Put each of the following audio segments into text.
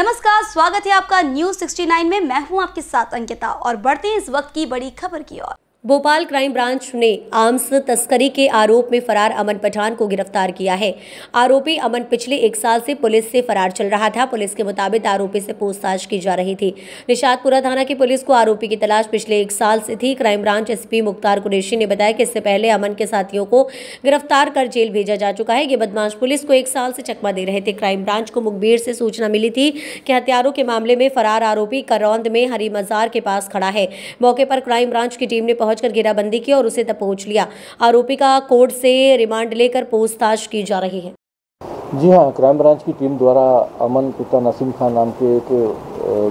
नमस्कार, स्वागत है आपका न्यूज़ 69 में। मैं हूँ आपके साथ अंकिता और बढ़ते हैं इस वक्त की बड़ी खबर की ओर। भोपाल क्राइम ब्रांच ने आर्म्स तस्करी के आरोप में फरार अमन पठान को गिरफ़्तार किया है। आरोपी अमन पिछले एक साल से पुलिस से फरार चल रहा था। पुलिस के मुताबिक आरोपी से पूछताछ की जा रही थी। निषादपुरा थाना की पुलिस को आरोपी की तलाश पिछले एक साल से थी। Crime branch SP Mukhtar Qureshi ने बताया कि इससे पहले अमन के साथियों को गिरफ़्तार कर जेल भेजा जा चुका है। ये बदमाश पुलिस को एक साल से चकमा दे रहे थे। क्राइम ब्रांच को मुखबिर से सूचना मिली थी कि हथियारों के मामले में फरार आरोपी करौंद में हरी मजार के पास खड़ा है। मौके पर क्राइम ब्रांच की टीम ने पहुंचकर घेराबंदी की और उसे तब पहुँच लिया। आरोपी का कोर्ट से रिमांड लेकर पूछताछ की जा रही है। जी हाँ क्राइम ब्रांच की टीम द्वारा अमन पिता नसीम खान नाम के एक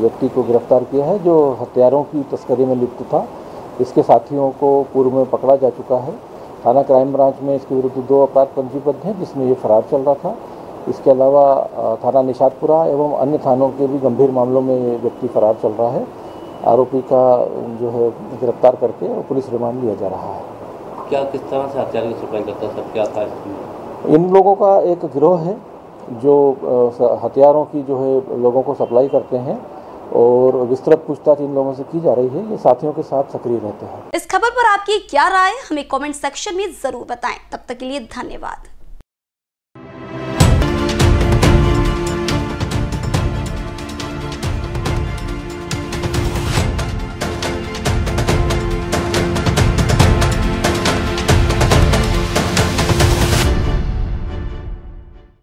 व्यक्ति को गिरफ़्तार किया है, जो हथियारों की तस्करी में लिप्त था। इसके साथियों को पूर्व में पकड़ा जा चुका है। थाना क्राइम ब्रांच में इसके विरुद्ध दो अपराध पंजीबद्ध हैं, जिसमें ये फरार चल रहा था। इसके अलावा थाना निषादपुरा एवं अन्य थानों के भी गंभीर मामलों में ये व्यक्ति फरार चल रहा है। आरोपी का जो है गिरफ़्तार करके पुलिस रिमांड लिया जा रहा है। क्या किस तरह से हथियार की सप्लाई करता है? सब क्या था इसमें? इन लोगों का एक गिरोह है जो हथियारों की जो है लोगों को सप्लाई करते हैं और विस्तृत पूछताछ इन लोगों से की जा रही है। ये साथियों के साथ सक्रिय रहते हैं। इस खबर पर आपकी क्या राय हमें कमेंट सेक्शन में ज़रूर बताएँ। तब तक के लिए धन्यवाद।